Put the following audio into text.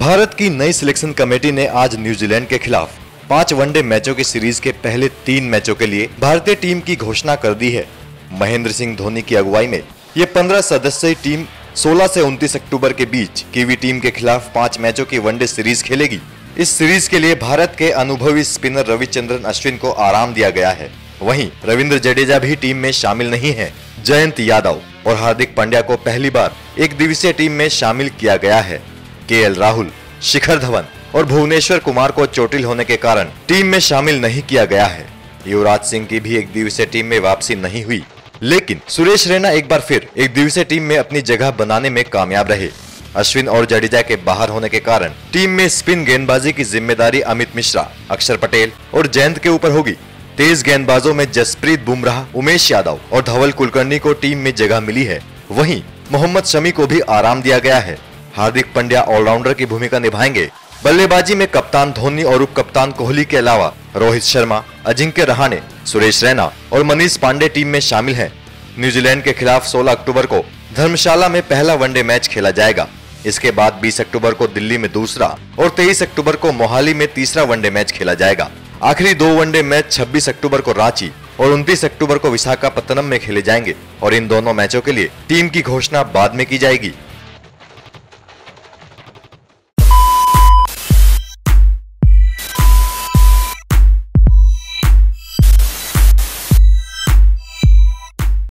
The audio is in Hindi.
भारत की नई सिलेक्शन कमेटी ने आज न्यूजीलैंड के खिलाफ पाँच वनडे मैचों की सीरीज़ के पहले तीन मैचों के लिए भारतीय टीम की घोषणा कर दी है। महेंद्र सिंह धोनी की अगुवाई में ये 15 सदस्यीय टीम 16 से 29 अक्टूबर के बीच कीवी टीम के खिलाफ पाँच मैचों की वनडे सीरीज़ खेलेगी। इस सीरीज़ के लिए भारत के अनुभवी स्पिनर रविचंद्रन अश्विन को आराम दिया गया है। वहीं रविंद्र जडेजा भी टीम में शामिल नहीं है। जयंत यादव और हार्दिक पांड्या को पहली बार एक दिवसीय टीम में शामिल किया गया है। के राहुल शिखर धवन और भुवनेश्वर कुमार को चोटिल होने के कारण टीम में शामिल नहीं किया गया है। युवराज सिंह की भी एक दिवसीय टीम में वापसी नहीं हुई। लेकिन सुरेश रैना एक बार फिर एक दिवसीय टीम में अपनी जगह बनाने में कामयाब रहे। अश्विन और जडेजा के बाहर होने के कारण टीम में स्पिन गेंदबाजी की ज़िम्मेदारी अमित मिश्रा, अक्षर पटेल और जयंत के ऊपर होगी। तेज गेंदबाजों में जसप्रीत बुमराह, उमेश यादव और धवल कुलकर्णी को टीम में जगह मिली है। वहीं मोहम्मद शमी को भी आराम दिया गया है। हार्दिक पंड्या ऑलराउंडर की भूमिका निभाएँगे। बल्लेबाजी में कप्तान धोनी और उप कप्तान कोहली के अलावा रोहित शर्मा, अजिंक्य रहाणे, सुरेश रैना और मनीष पांडे टीम में शामिल हैं। न्यूजीलैंड के खिलाफ 16 अक्टूबर को धर्मशाला में पहला वनडे मैच खेला जाएगा। इसके बाद 20 अक्टूबर को दिल्ली में दूसरा और 23 अक्टूबर को मोहाली में तीसरा वनडे मैच खेला जाएगा। आखिरी दो वनडे मैच 26 अक्टूबर को रांची और 29 अक्टूबर को विशाखापत्तनम में खेले जाएँगे और इन दोनों मैचों के लिए टीम की घोषणा बाद में की जाएगी।